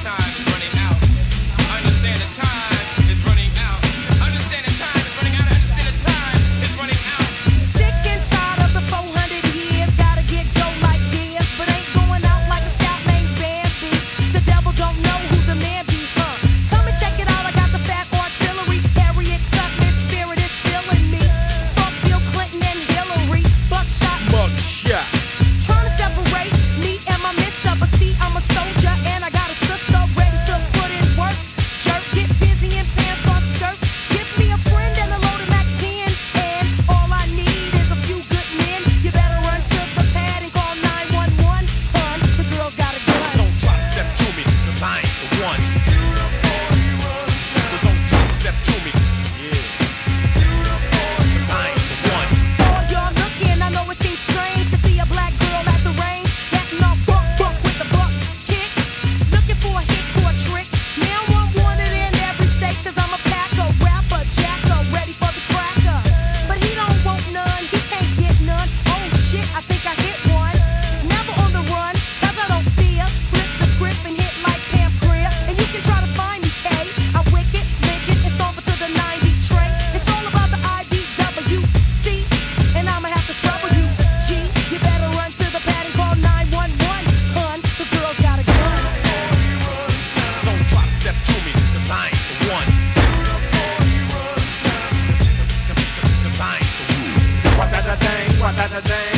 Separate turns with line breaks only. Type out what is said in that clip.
times.
that a day.